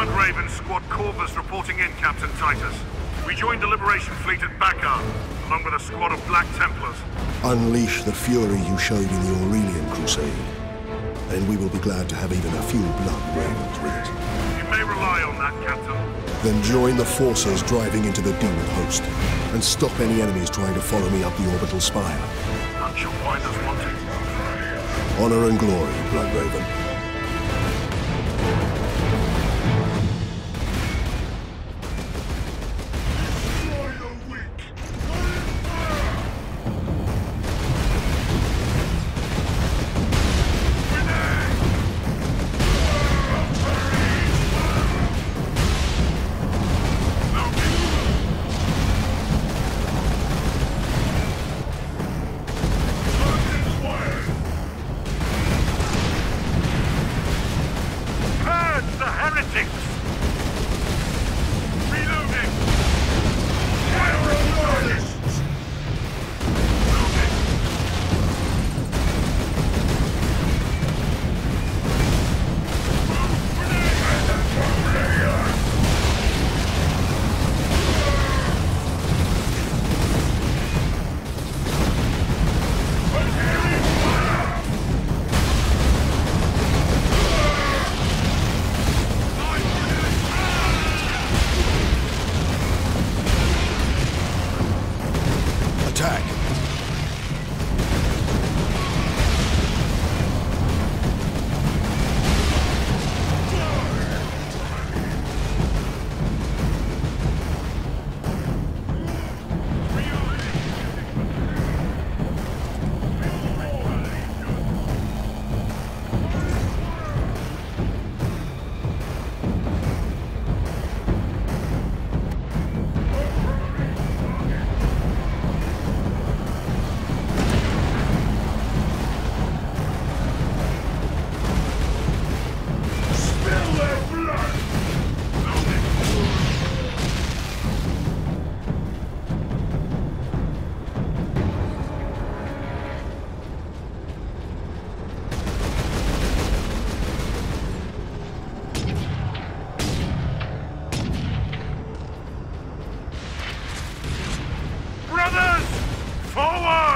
Bloodraven Squad Corvus reporting in, Captain Titus. We joined the Liberation Fleet at Bakar, along with a squad of Black Templars. Unleash the fury you showed in the Aurelian Crusade, and we will be glad to have even a few Blood Ravens with us. You may rely on that, Captain. Then join the forces driving into the Demon Host, and stop any enemies trying to follow me up the orbital spire. None shall find us wanting. Honor and glory, conflict. Forward!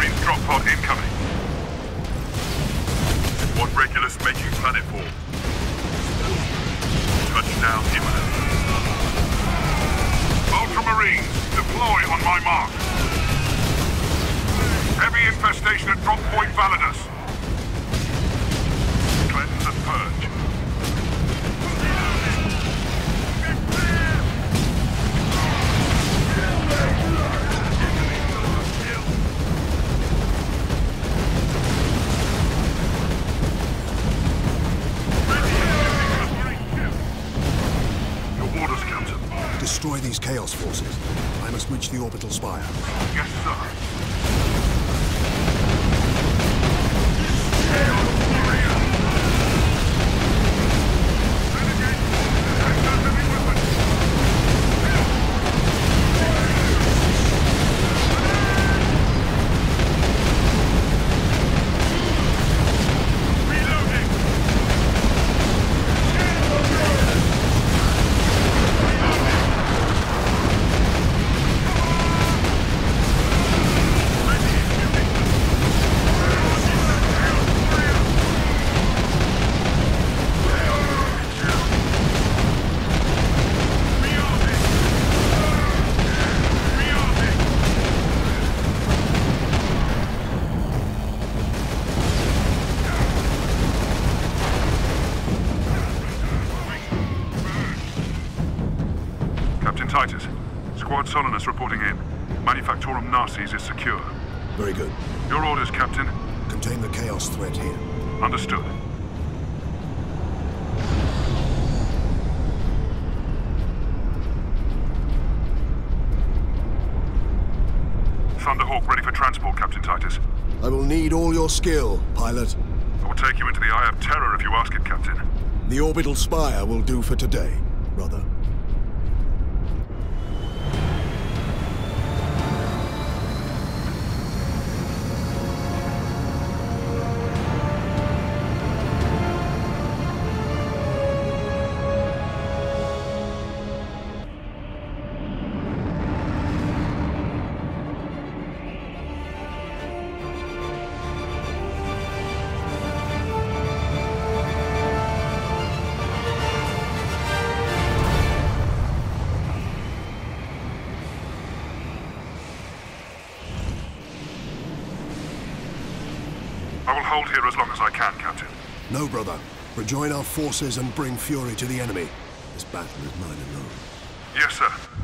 Marine drop pod incoming. One Regulus making for? Touchdown imminent. Ultramarines, deploy on my mark. Heavy infestation at drop point Validus. Forces. I must reach the orbital spire. Yes, sir. Titus, Squad Solinus reporting in. Manufactorum Narses is secure. Very good. Your orders, Captain. Contain the Chaos threat here. Understood. Thunderhawk ready for transport, Captain Titus. I will need all your skill, pilot. I will take you into the Eye of Terror if you ask it, Captain. The orbital spire will do for today, brother. I will hold here as long as I can, Captain. No, brother. Rejoin our forces and bring fury to the enemy. This battle is mine alone. Yes, sir.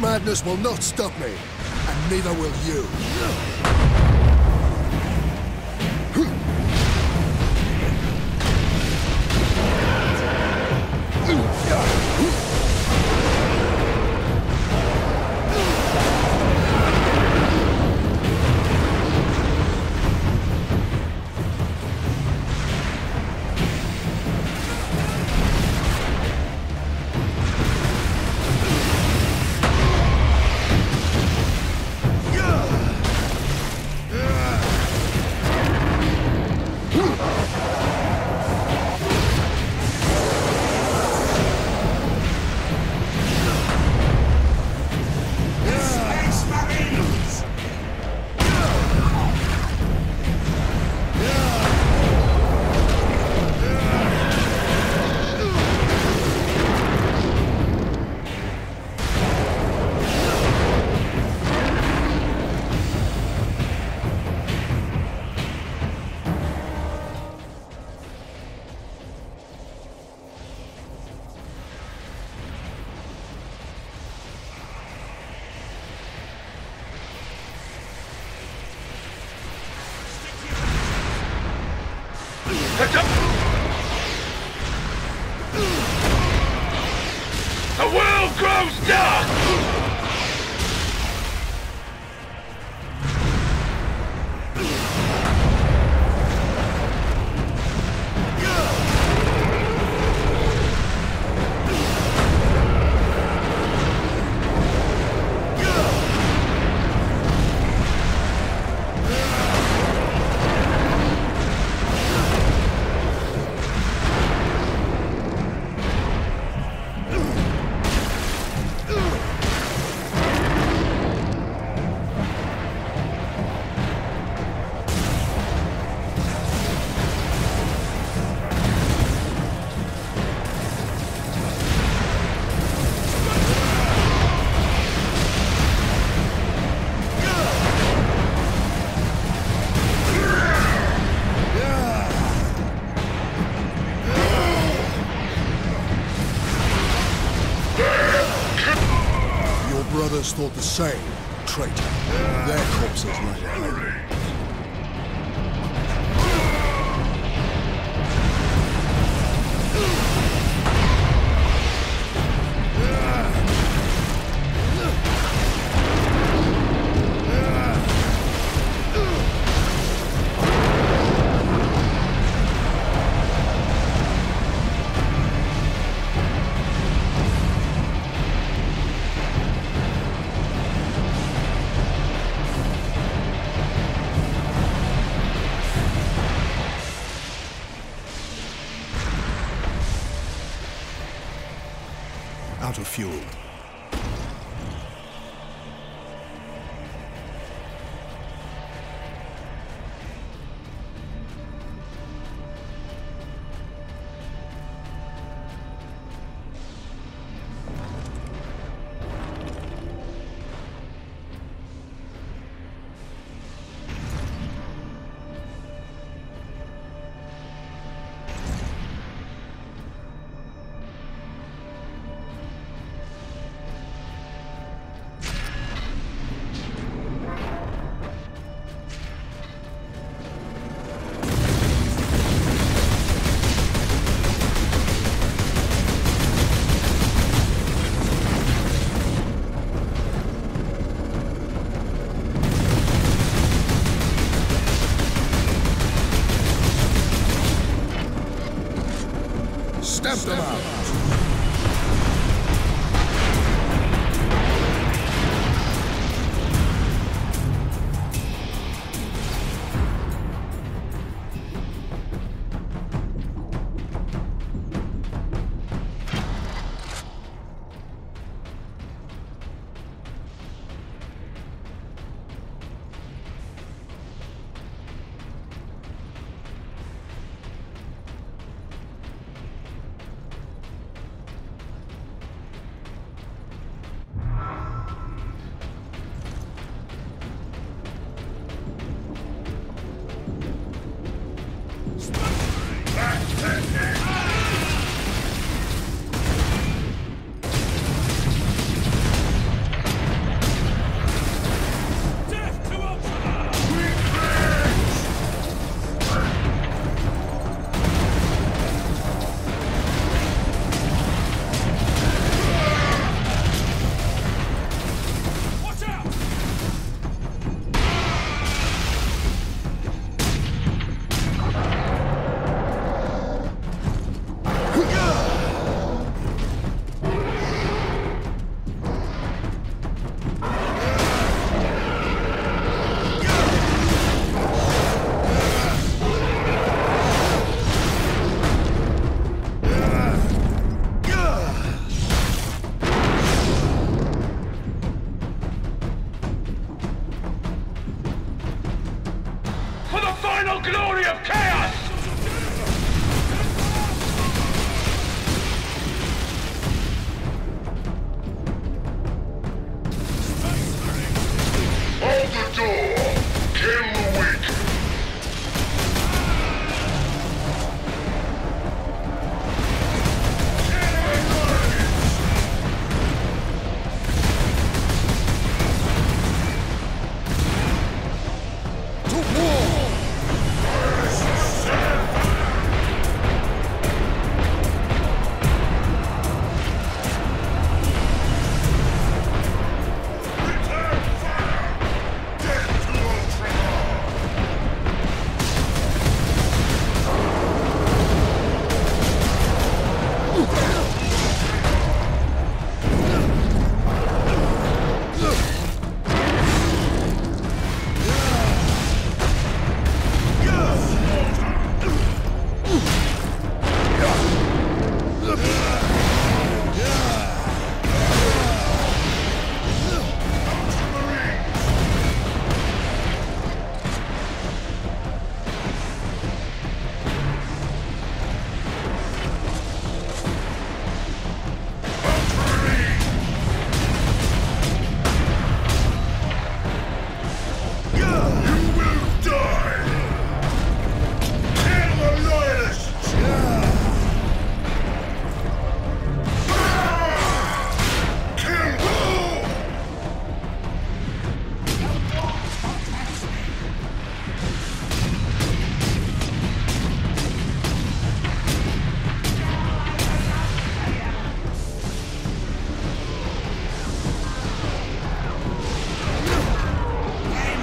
Madness will not stop me, and neither will you. The world grows dark! Brothers thought the same, traitor. Their corpses lie out of fuel. Stamp them out!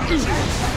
Ugh.